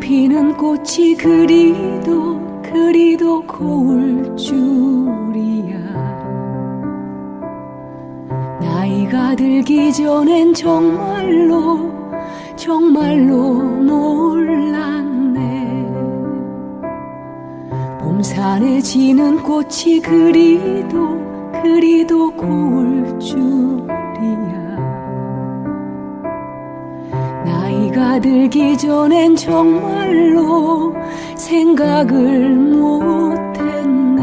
피는 꽃이 그리도 그리도 고울 줄이야. 나이가 들기 전엔 정말로 정말로 몰랐네. 봄산에 지는 꽃이 그리도 그리도 고울 줄 나이가 들기 전엔 정말로 생각을 못했네.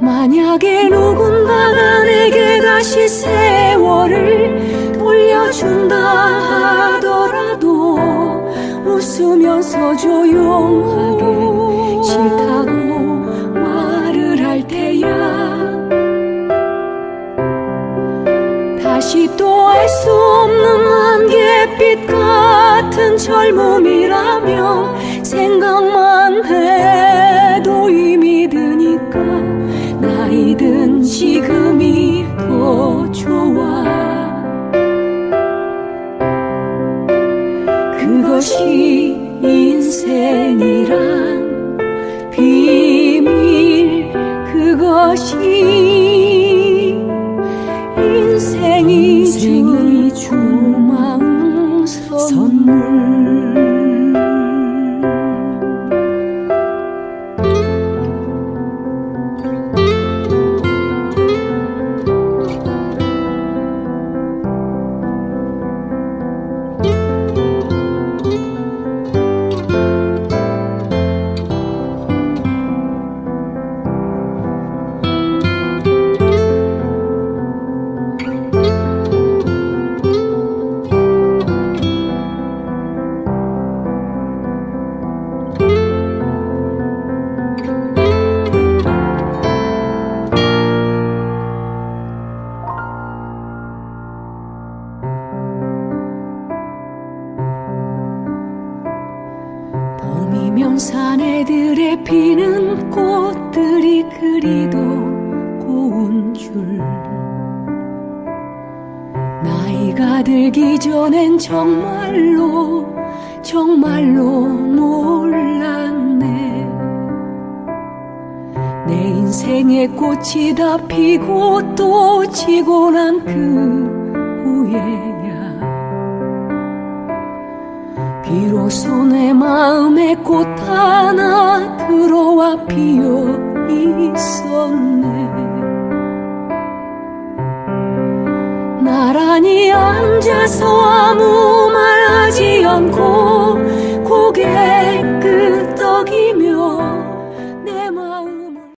만약에 누군가가 내게 다시 세월을 돌려준다 하더라도 웃으면서 조용하게 싫다 다시 또 알 수 없는 안개빛 같은 젊음이라며 생각만 해도 이미 드니까 나이 든 지금이 더 좋아. 그것이 인생이란 준 고마운 선물 사내들의 피는 꽃들이 그리도 고운 줄. 나이가 들기 전엔 정말로 정말로 몰랐네. 내 인생의 꽃이 다 피고 또 지고 난 그 후에 비로소 내 마음에 꽃 하나 들어와 피어 있었네. 나란히 앉아서 아무 말 하지 않고